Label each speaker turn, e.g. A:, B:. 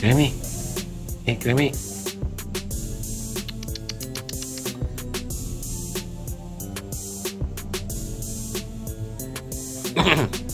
A: Grammy. Hey, Grammy.